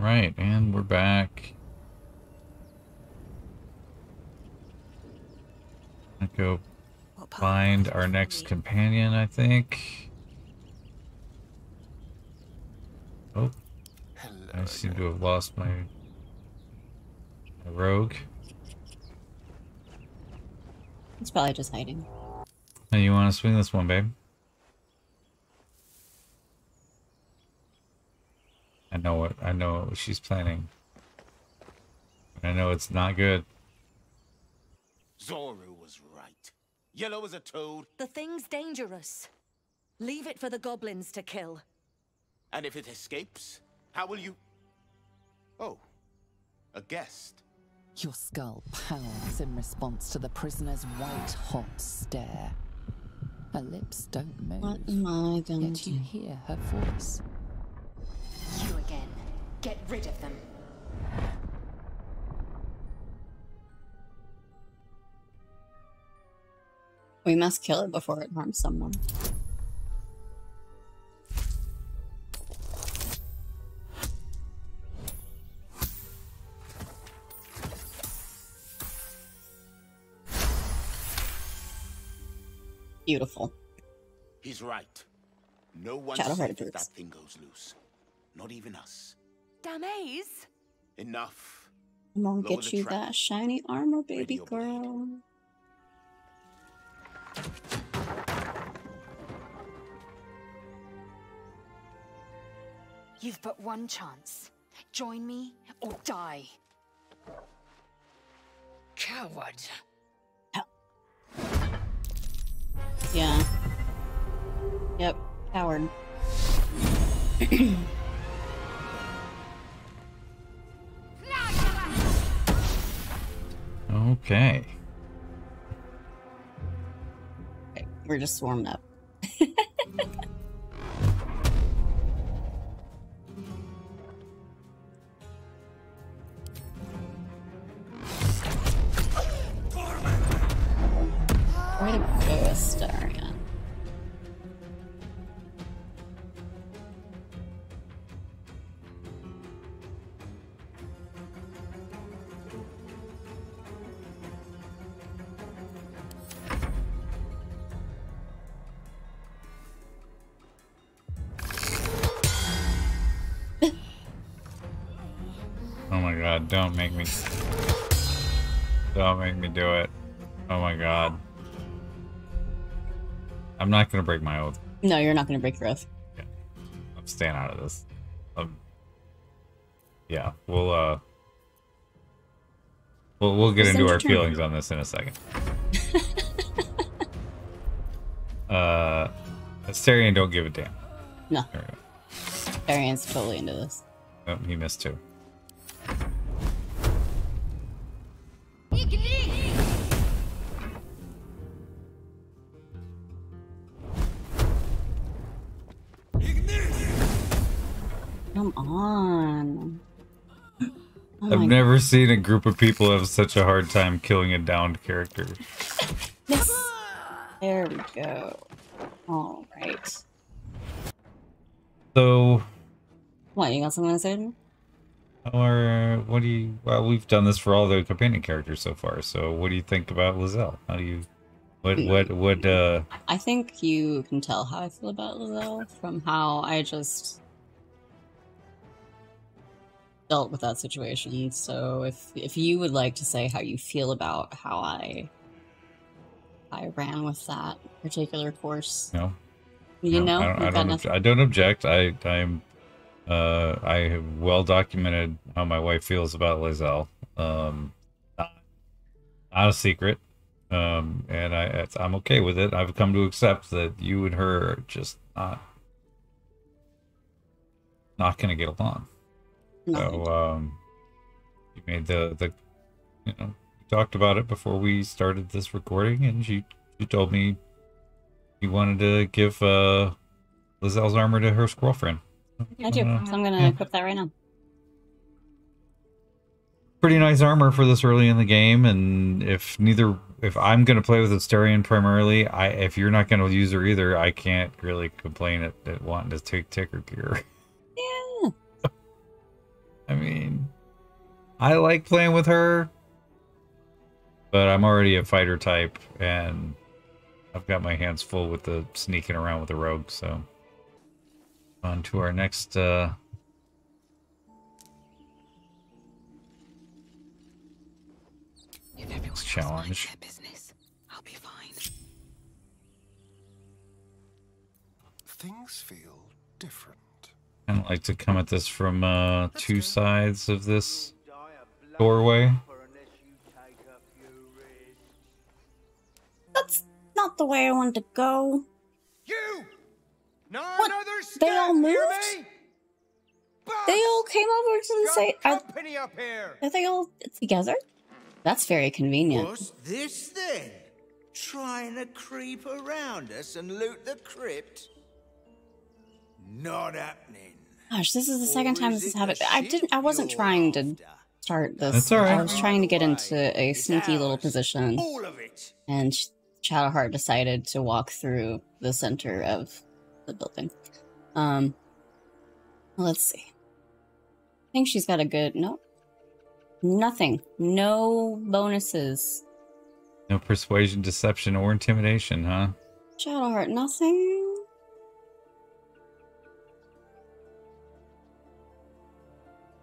Right, and we're back. Let's go find our next companion, I think. Oh, I seem to have lost my, my rogue. It's probably just hiding. Hey, you want to swing this one, babe? I know what I know what she's planning. I know it's not good. Zorru was right. Yellow as a toad. The thing's dangerous. Leave it for the goblins to kill. And if it escapes, how will you... Oh, a guest. Your skull pounds in response to the prisoner's white-hot stare. Her lips don't move. What am I going Yet to you hear her voice. You again. Get rid of them. We must kill it before it harms someone. Beautiful. He's right. No one's Shadow safe if that thing goes loose. Not even us. Damaze? Enough. I'm gonna Lower get you trap. that shiny armor, baby Radio blade. girl. You've but one chance. Join me or die. Coward. Yeah. Yep. Coward. Okay. We're just swarmed up. Way to go, Astarion. Don't make me Don't make me do it. Oh my god. I'm not gonna break my oath. No, you're not gonna break your oath. Yeah. I'm staying out of this. Um, yeah, we'll uh We'll, we'll get into our turn. feelings on this in a second. uh Astarion don't give a damn. No, There totally into this. Oh, he missed two. Never seen a group of people have such a hard time killing a downed character. Yes. There we go. All right. So, What, you got something to say to or what do you? Well, we've done this for all the companion characters so far. So, what do you think about Lae'zel? How do you? What? What? What? Uh, I think you can tell how I feel about Lae'zel from how I just dealt with that situation. So if if you would like to say how you feel about how I I ran with that particular course, no. you no, know, I don't. I don't, nothing- obj- I don't object. I. I'm. Uh, I have well documented how my wife feels about Lae'zel. Um, not, not a secret. Um, and I, it's, I'm okay with it. I've come to accept that you and her are just not, not gonna get along. So, um, you made the the, you know, we talked about it before we started this recording, and she she told me you wanted to give uh Lae'zel's armor to her girlfriend. I do. Uh, So I'm gonna yeah. equip that right now. Pretty nice armor for this early in the game, and if neither, if I'm gonna play with Astarion primarily, I if you're not gonna use her either, I can't really complain at, at wanting to take ticker gear. Yeah. mean, I like playing with her, but I'm already a fighter type, and I've got my hands full with the sneaking around with the rogue. So on to our next. Uh, If everyone challenge. minds their business, I'll be fine. Things feel different. Kind of like to come at this from uh, two sides of this doorway. That's not the way I wanted to go. You! None What? other They all moved? They all came over to the Got site. Are, company up here. are they all together? That's very convenient. What's this then? Trying to creep around us and loot the crypt? Not happening. Gosh, this is the second time this has it happened. I didn't. I wasn't trying to start this. That's all right. I was trying to get into a sneaky little position, All of it. and Sh- Shadowheart decided to walk through the center of the building. Um, let's see. I think she's got a good. Nope. Nothing. No bonuses. No persuasion, deception, or intimidation, huh? Shadowheart, nothing.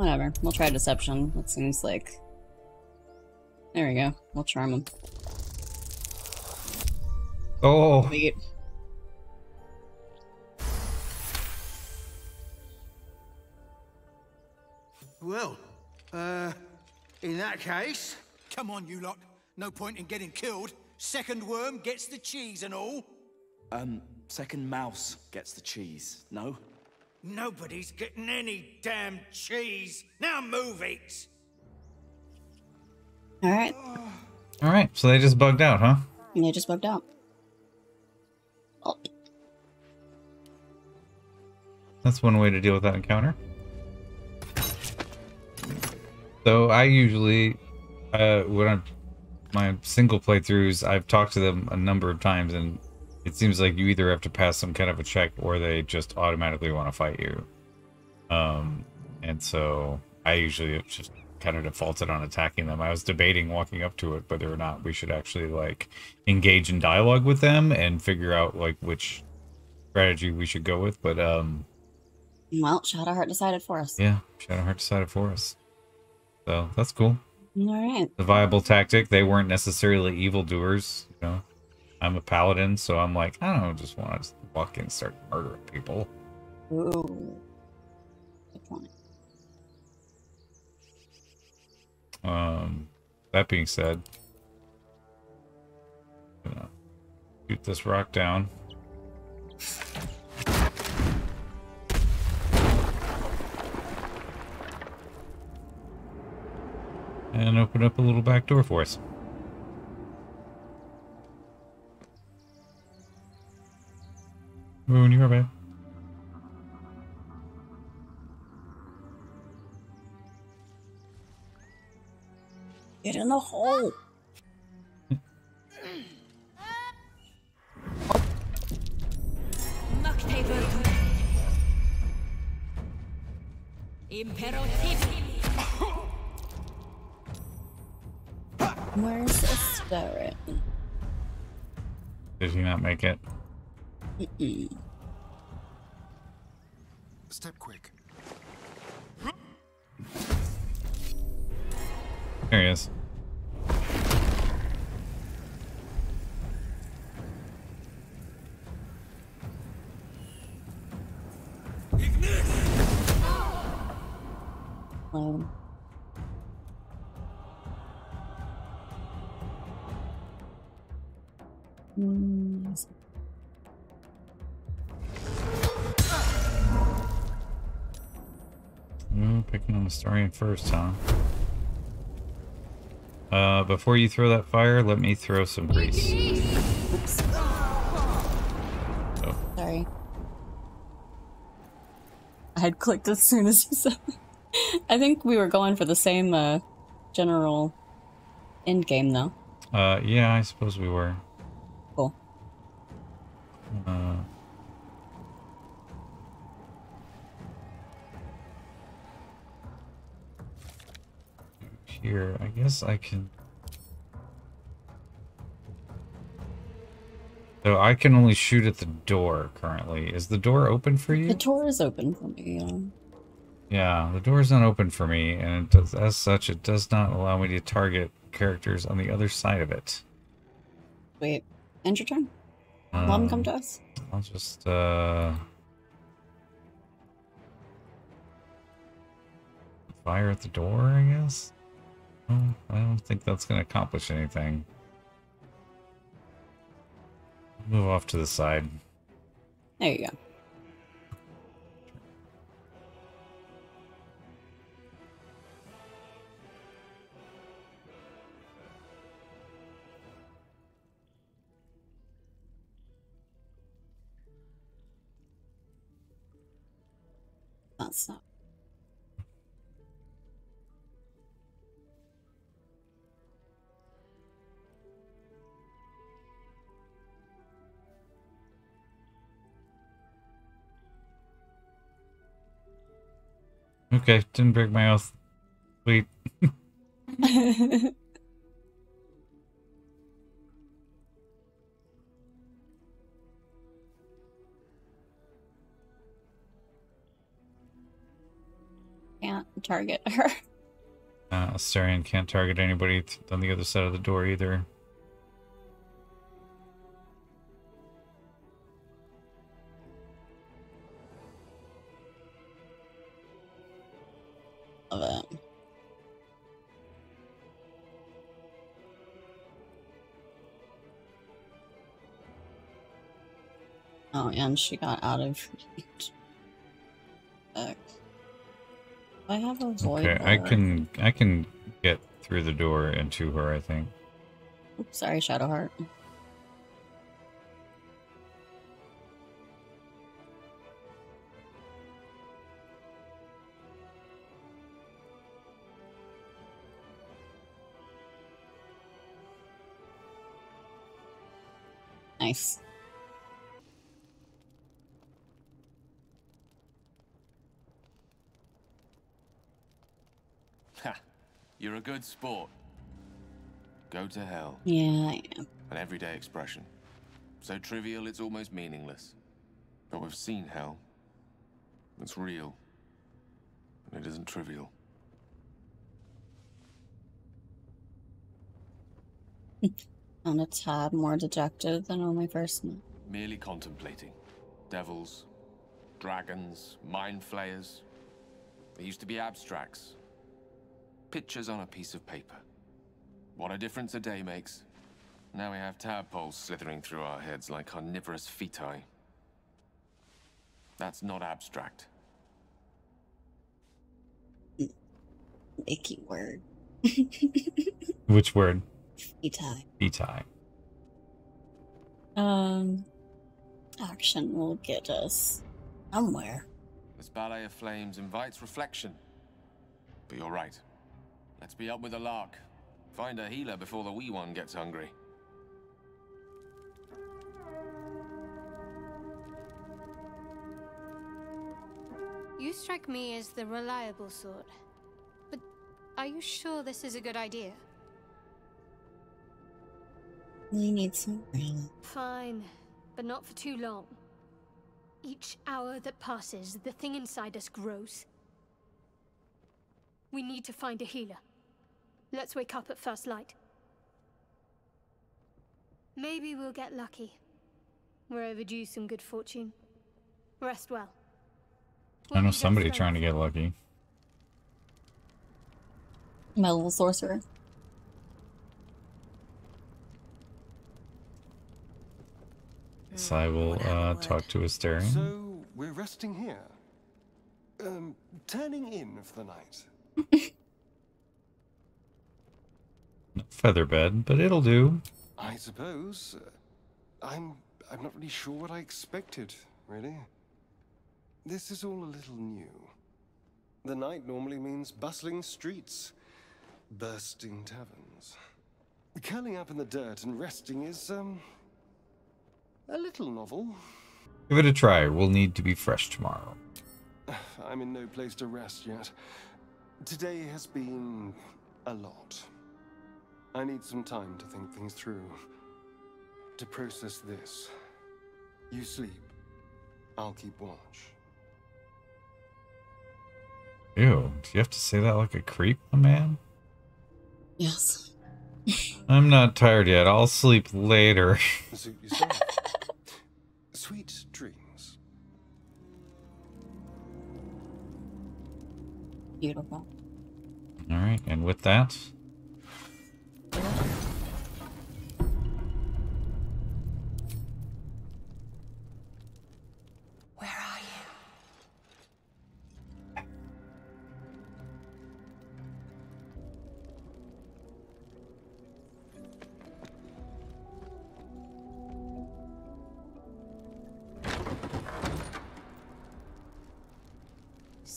Whatever. We'll try deception. That seems like. There we go. We'll charm him. Oh, Wait. Well, uh, in that case, Come on, you lot. No point in getting killed. Second worm gets the cheese and all. Um, second mouse gets the cheese, no? Nobody's getting any damn cheese. Now move it. All right. all right. So they just bugged out, huh? And they just bugged out. Oh, That's one way to deal with that encounter. So I usually, uh, when I'm my single playthroughs, I've talked to them a number of times, and it seems like you either have to pass some kind of a check or they just automatically want to fight you. Um, and so I usually just kind of defaulted on attacking them. I was debating walking up to it whether or not we should actually like engage in dialogue with them and figure out like which strategy we should go with, but um. well, Shadowheart decided for us. Yeah, Shadowheart decided for us. So that's cool. All right. The viable tactic. They weren't necessarily evildoers, you know. I'm a paladin, so I'm like, I don't just want to walk in and start murdering people. Ooh. Um, that being said, gonna shoot this rock down. And open up a little back door for us. Moon, you're bad. Get in the hole. Where's the spirit? Did he not make it? Step quick. There he is. Lame. Mm, yes. Picking on Astarion first, huh? Uh, before you throw that fire, let me throw some grease. Oh, Sorry. I had clicked as soon as you said. I think we were going for the same uh, general end game, though. uh, yeah, I suppose we were. Cool. Uh, here. I guess I can. So I can only shoot at the door currently. Is the door open for you? The door is open for me. Um, Yeah, the door is not open for me, and it does, as such, it does not allow me to target characters on the other side of it. wait, end your turn. Let him come Um, to us. I'll just uh fire at the door, I guess. I don't think that's going to accomplish anything. Move off to the side. There you go. That's not. Okay, didn't break my oath. Sweet. Can't target her. Uh, can't target anybody on the other side of the door either. Oh, and she got out of. I have a void. Okay, I can I can get through the door and to her, I think. Oops, sorry, Shadowheart. Nice. Ha! You're a good sport. Go to hell. Yeah, I am. An everyday expression. So trivial it's almost meaningless. But we've seen hell. It's real. And it isn't trivial. On a tad more dejected than when we first. Merely contemplating. Devils, dragons, mind flayers. They used to be abstracts. Pictures on a piece of paper. What a difference a day makes. Now we have tadpoles slithering through our heads like carnivorous feti. That's not abstract. Icky word. Which word? Itai. Etai. Um, action will get us somewhere. This ballet of flames invites reflection. But you're right. Let's be up with the lark. Find a healer before the wee one gets hungry. You strike me as the reliable sort. But are you sure this is a good idea? We need some rain. Fine, but not for too long. Each hour that passes, the thing inside us grows. We need to find a healer. Let's wake up at first light. Maybe we'll get lucky. We're overdue some good fortune. Rest well. I know somebody trying to get lucky. My little sorcerer. So I will uh, talk to Astarion. So we're resting here. Um, turning in for the night. Featherbed, but it'll do. I suppose. Uh, I'm I'm not really sure what I expected, really. This is all a little new. The night normally means bustling streets, bursting taverns. Curling up in the dirt and resting is um a little novel. Give it a try. We'll need to be fresh tomorrow. I'm in no place to rest yet. Today has been A lot. I need some time to think things through. To process this. You sleep. I'll keep watch. Ew, do you have to say that like a creep, my man? Yes. I'm not tired yet. I'll sleep later. Suit yourself. Sweet dreams. Beautiful. All right, and with that,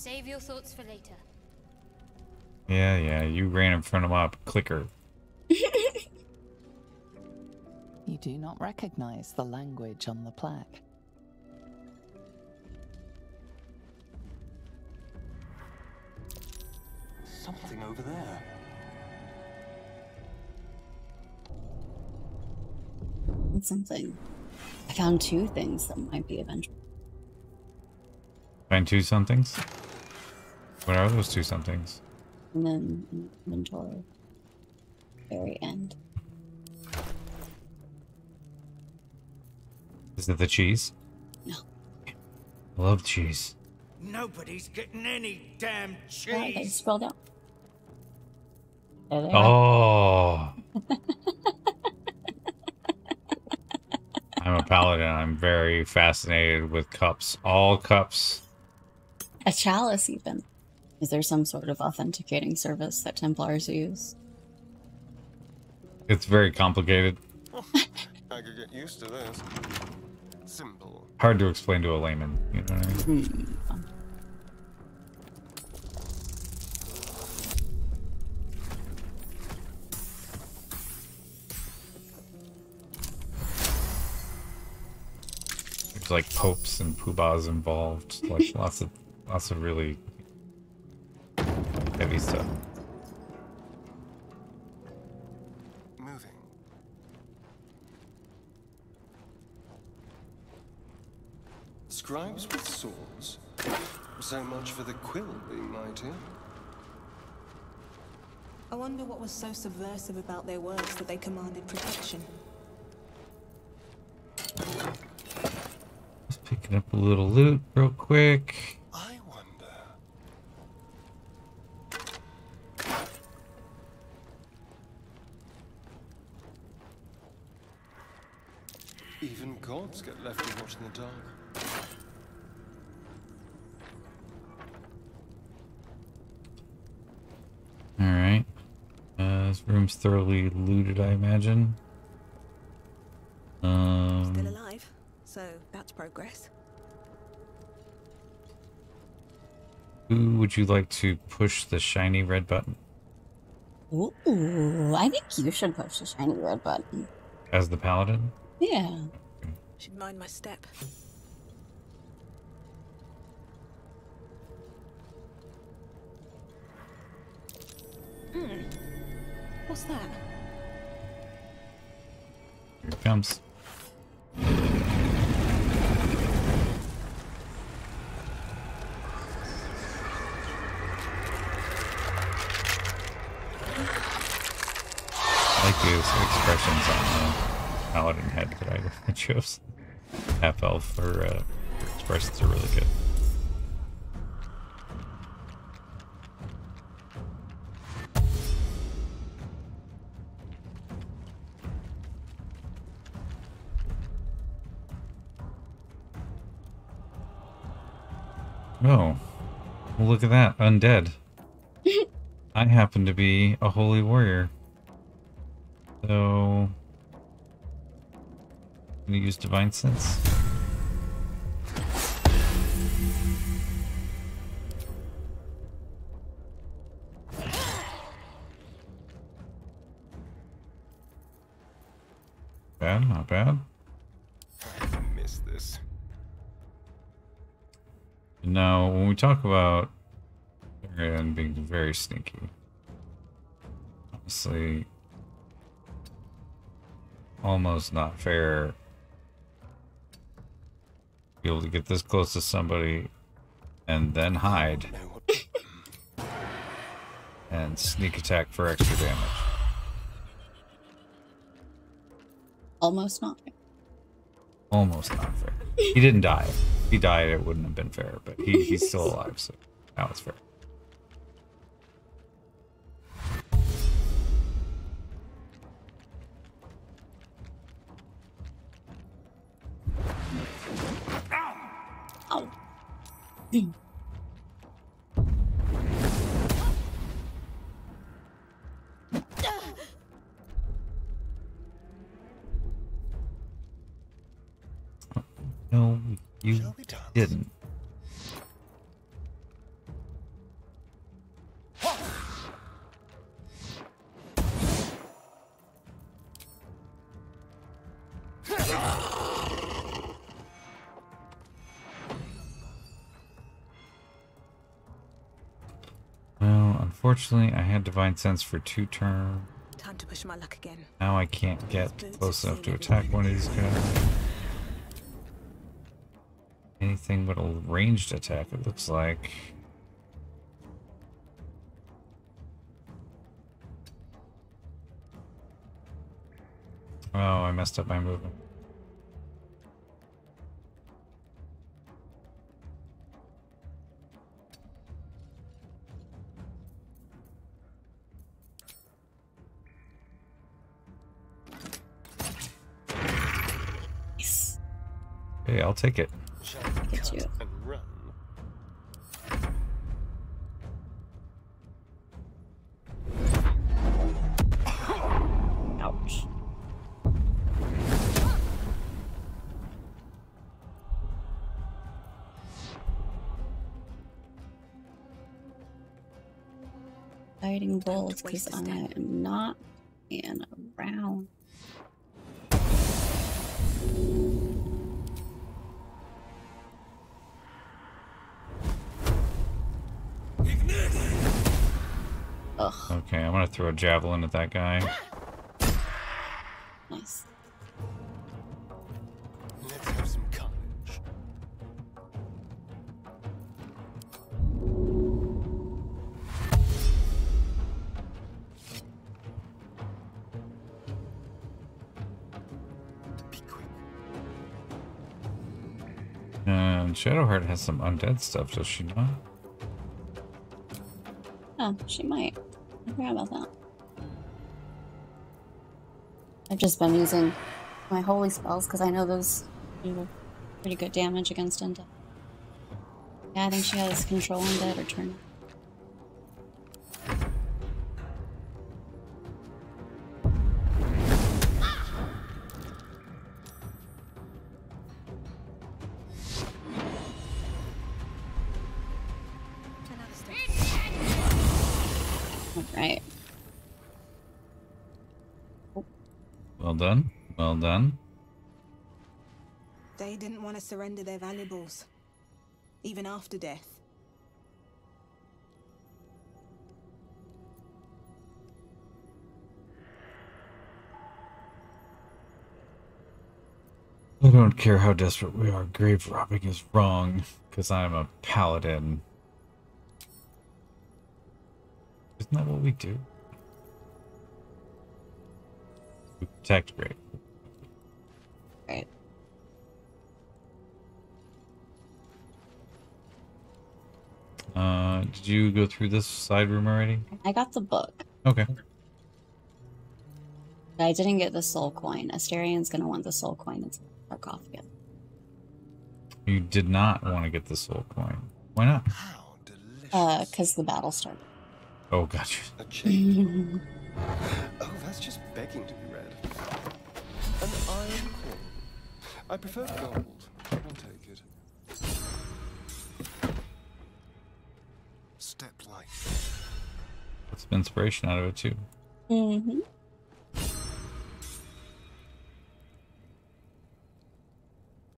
Save your thoughts for later. yeah, yeah, you ran in front of my clicker. You do not recognize the language on the plaque. Something over there. That's something. I found two things that might be of interest. Find two somethings. What are those two somethings? And then in the inventory. Very end. Is it the cheese? No. I love cheese. Nobody's getting any damn okay, cheese. scroll down. There they are. Oh. I'm a paladin. I'm very fascinated with cups. All cups. A chalice, even. Is there some sort of authenticating service that Templars use? It's very complicated. I could get used to this. Simple. Hard to explain to a layman. You know what I mean? Hmm. There's like popes and poobahs involved. Like lots of lots of really heavy. Moving. Scribes with swords. So much for the quill being mighty. I wonder what was so subversive about their words that they commanded protection. Just picking up a little loot real quick. I wonder. Even gods get left to watch in the dark. All right. Uh, this room's thoroughly looted, I imagine. Still Um, alive, so that's progress. who would you like to push the shiny red button Ooh, I think you should push the shiny red button. as the paladin? Yeah. Should mind my step. Hmm. What's that? Here it comes. Oh, well, look at that, undead. I happen to be a holy warrior. So, I'm gonna use divine sense. Bad, not bad. I miss this. Now, when we talk about being very sneaky, honestly almost not fair. Be able to get this close to somebody and then hide and sneak attack for extra damage. Almost not. Fair. Almost not fair. He didn't die. If he died, it wouldn't have been fair, but he, he's still alive, so now it's fair. Unfortunately, I had Divine Sense for two turns. Time to push my luck again. Now I can't get close enough to attack one of these guys. Anything but a ranged attack, it looks like. Oh, I messed up my movement. Okay, I'll take it. Get you. Ouch. Fighting bulls because I am not in around. Throw a javelin at that guy. nice. Let's have some carnage. Be quick. And Shadowheart has some undead stuff, does she not? Oh, she might. I forgot about that. I've just been using my holy spells because I know those do pretty good damage against undead. Yeah, I think she has control undead or turn. Alright. Well done. Well done. They didn't want to surrender their valuables, even after death. I don't care how desperate we are. Grave robbing is wrong because I'm a paladin. Isn't that what we do? We protect grave. Right. Uh, did you go through this side room already? I got the book. Okay. I didn't get the soul coin. Astarion's gonna want the soul coin. It's sarcophagus. You did not want to get the soul coin. Why not? How delicious. Uh, cause the battle started. Oh, gotcha. A chain. oh, that's just begging to be read. An iron core. I prefer gold. I'll take it. Step light. Got some inspiration out of it too. Mm-hmm.